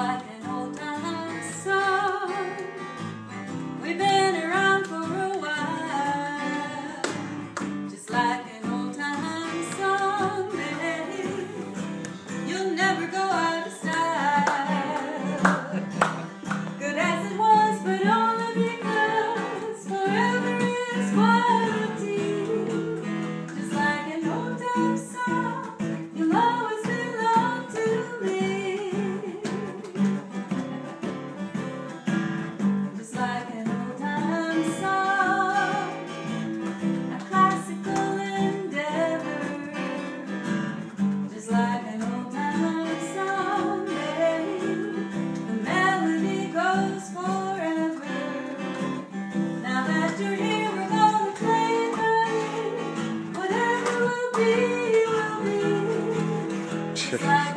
Padre. Like